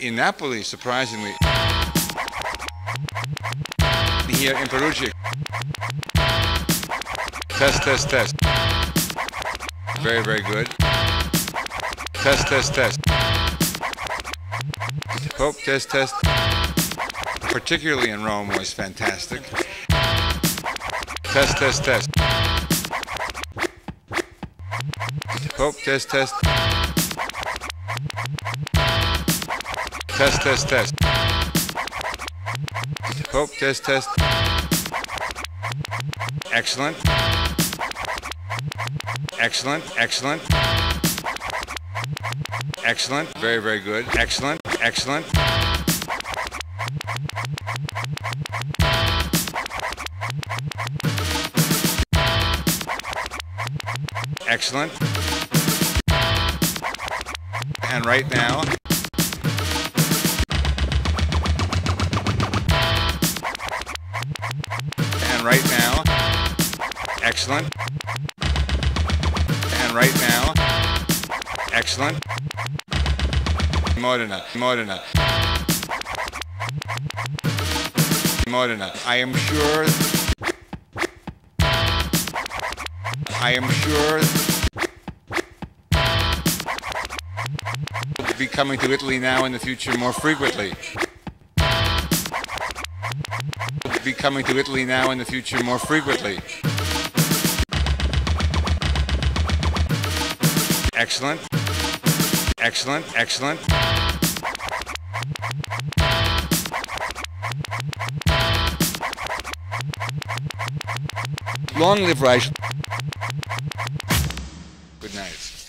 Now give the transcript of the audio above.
In Napoli, surprisingly. Here in Perugia. Test, test, test. Very, very good. Test, test, test. Hope, test, test. Particularly in Rome was fantastic. Test, test, test. Hope, test, test. Test, test, test. Hope, test, test. Excellent. Excellent, excellent. Excellent, very, very good. Excellent, excellent. Excellent. And right now, and right now, excellent. And right now, excellent. Modena, Modena. Modena. I am sure. I am sure. will Be coming to Italy now in the future more frequently. Will be coming to Italy now in the future more frequently. Excellent. Excellent, excellent. Long live Reich. Good night.